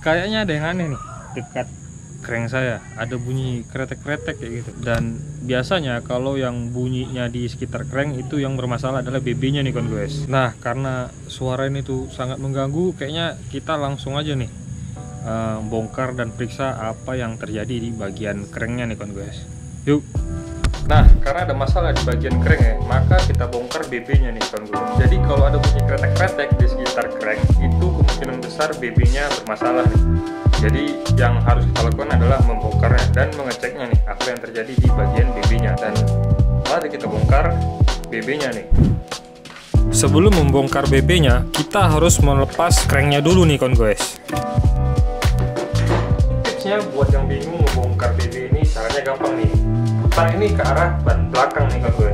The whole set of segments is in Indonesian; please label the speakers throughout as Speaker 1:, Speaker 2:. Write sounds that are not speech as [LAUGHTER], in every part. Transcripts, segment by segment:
Speaker 1: kayaknya ada yang aneh nih. Dekat. Crank saya. Ada bunyi kretek-kretek kayak gitu. Dan biasanya kalau yang bunyinya di sekitar crank itu yang bermasalah adalah BB-nya nih guys nah karena suara ini tuh sangat mengganggu kayaknya kita langsung aja nih uh, bongkar dan periksa apa yang terjadi di bagian cranknya nih guys yuk. Nah, karena ada masalah di bagian crank ya, maka kita bongkar BB-nya nih guys. Jadi kalau ada bunyi kretek-kretek di sekitar crank, itu kemungkinan besar BB-nya bermasalah nih. Jadi yang harus kita lakukan adalah membongkarnya dan mengeceknya nih apa yang terjadi di bagian BB-nya dan mari kita bongkar BB-nya nih. Sebelum membongkar BB-nya, kita harus melepas cranknya dulu nih kon guys. Tipsnya buat yang bingung membongkar BB ini caranya gampang nih putar ini ke arah ban belakang nih kan gue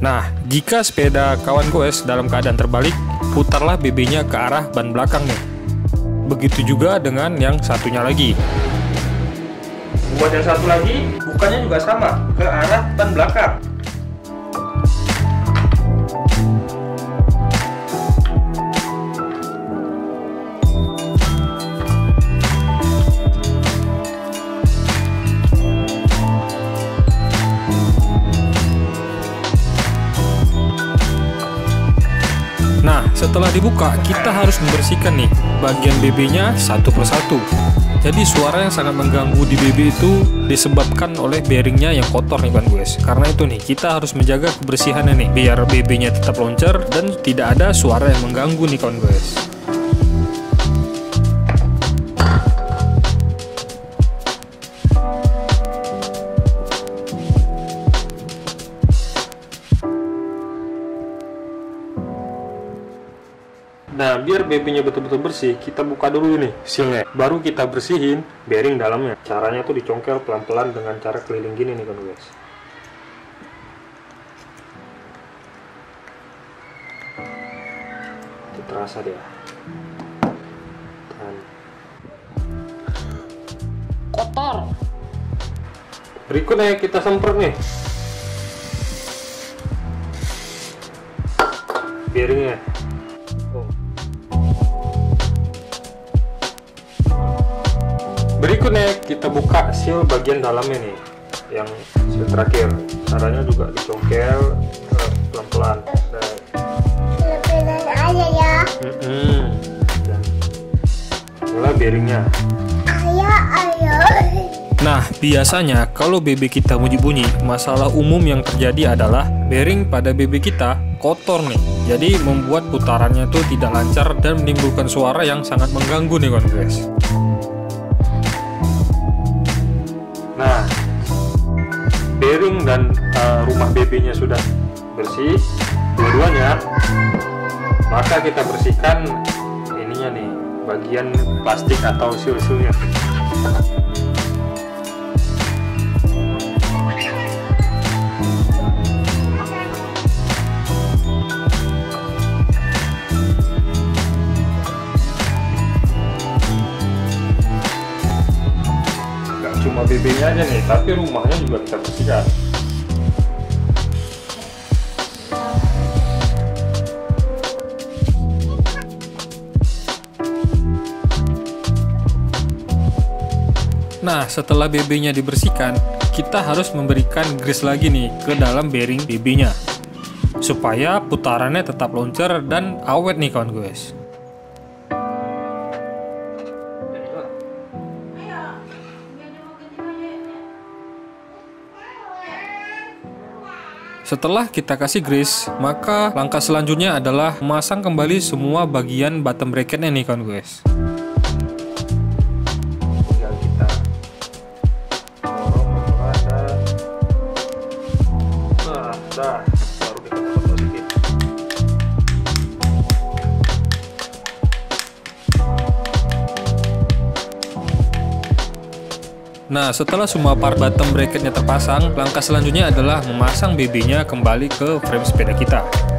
Speaker 1: Nah, jika sepeda kawan goes dalam keadaan terbalik, putarlah BB-nya ke arah ban belakang nih. Begitu juga dengan yang satunya lagi. Buat yang satu lagi, bukannya juga sama, ke arah ban belakang. Setelah dibuka, kita harus membersihkan nih bagian BB-nya satu persatu. Jadi suara yang sangat mengganggu di BB itu disebabkan oleh bearingnya yang kotor nih kan guys. Karena itu nih kita harus menjaga kebersihannya nih biar BB-nya tetap loncer dan tidak ada suara yang mengganggu nih kawan guys. Nah, biar BB-nya betul-betul bersih, kita buka dulu nih sealnya. Baru kita bersihin bearing dalamnya. Caranya tuh dicongkel pelan-pelan dengan cara keliling gini nih kan guys. Itu terasa dia. Dan kotor. Berikutnya kita semprot nih. Bearingnya. Berikutnya kita buka seal bagian dalamnya nih yang seal terakhir. Caranya juga dicongkel eh, pelan-pelan.
Speaker 2: Pelan aja ya.
Speaker 1: Mm dan mulai bearingnya.
Speaker 2: Ayo ayo.
Speaker 1: Nah, biasanya kalau BB kita bunyi-bunyi, masalah umum yang terjadi adalah bearing pada BB kita kotor nih. Jadi membuat putarannya itu tidak lancar dan menimbulkan suara yang sangat mengganggu nih guys. Bearing dan uh, rumah BB-nya sudah bersih, dua-duanya, maka kita bersihkan ininya nih, bagian plastik atau sil-silnya. BB-nya aja nih, tapi rumahnya juga kita bersihkan. Nah, setelah BB-nya dibersihkan, kita harus memberikan grease lagi nih ke dalam bearing BB-nya. Supaya putarannya tetap loncer dan awet nih kawan guys. Setelah kita kasih grease, maka langkah selanjutnya adalah memasang kembali semua bagian bottom bracketnya nih kawan guys. Setelah semua part bottom bracketnya terpasang, langkah selanjutnya adalah memasang BB-nya kembali ke frame sepeda kita.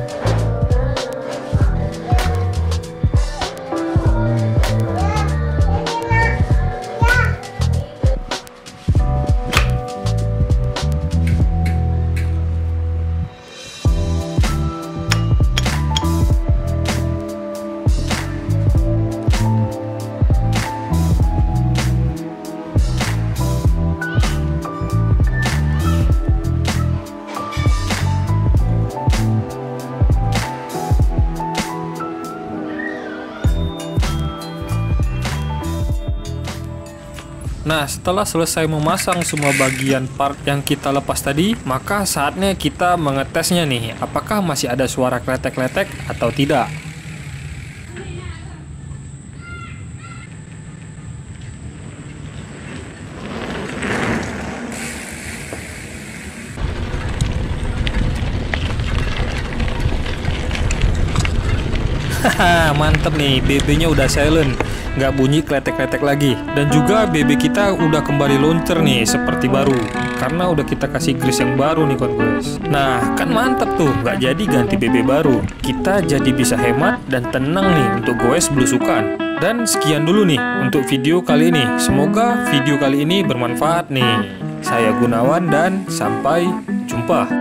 Speaker 1: Nah, setelah selesai memasang semua bagian part yang kita lepas tadi, maka saatnya kita mengetesnya nih, apakah masih ada suara kletek-kletek atau tidak. [LAUGHS] mantep nih, BB-nya udah silent, nggak bunyi kletek-kletek lagi. Dan juga BB kita udah kembali launcher nih, seperti baru. Karena udah kita kasih grease yang baru nih guys. Nah, kan mantep tuh, nggak jadi ganti BB baru. Kita jadi bisa hemat dan tenang nih untuk goes belusukan. Dan sekian dulu nih untuk video kali ini. Semoga video kali ini bermanfaat nih. Saya Gunawan dan sampai jumpa.